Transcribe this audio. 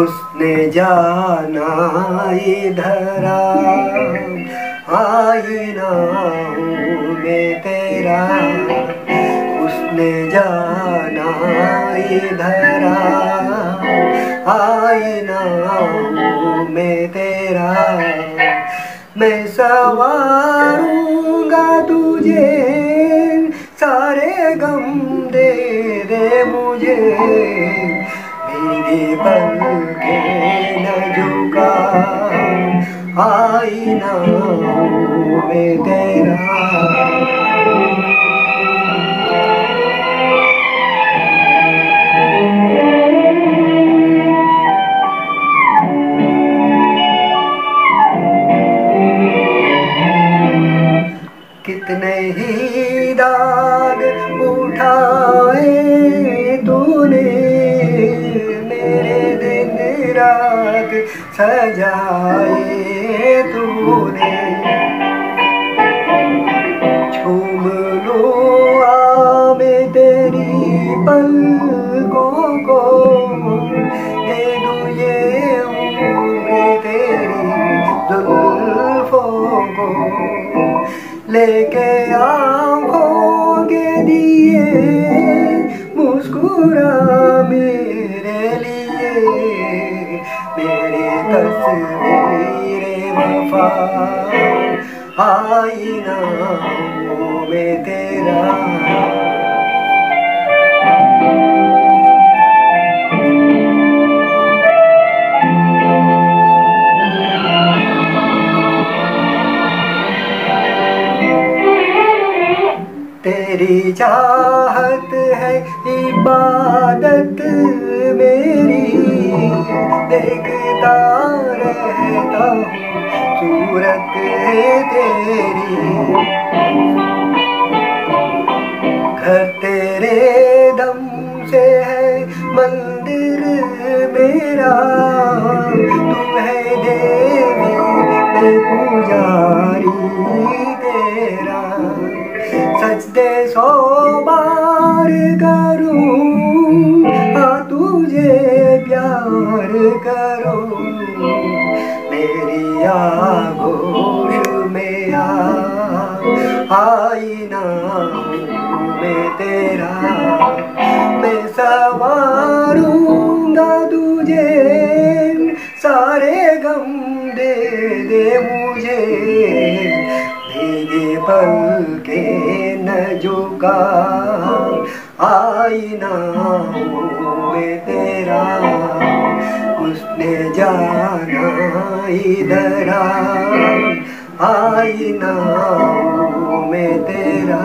उसने जाना इधर आई ना हूँ मैं तेरा। उसने जाना इधर आई ना हूँ मैं तेरा। मैं सवारूँगा तुझे, सारे गम दे दे मुझे। भीगी बन के न झुका आई ना मैं तेरा। सजाए तूने। झूम लो आ मैं तेरी पलकों को। दे दूँ ये उम्र तेरी जुल्फों को। लेके के दिए मुस्कुरा मेरी तस्वीर वफा आईना हूँ मैं तेरा। तेरी चाहत है इबादत मेरी देखता रहता सूरत तेरी। घर तेरे दम से है मंदिर मेरा। तू है देवी मैं पुजारी तेरा। सजदे सो आगोश में आ आईना मैं तेरा मैं सवारूँगा तुझे, सारे गम दे दे मुझे। भीगे पल के न झुका आईना मैं तेरा उसने जाना इधर आईना मैं तेरा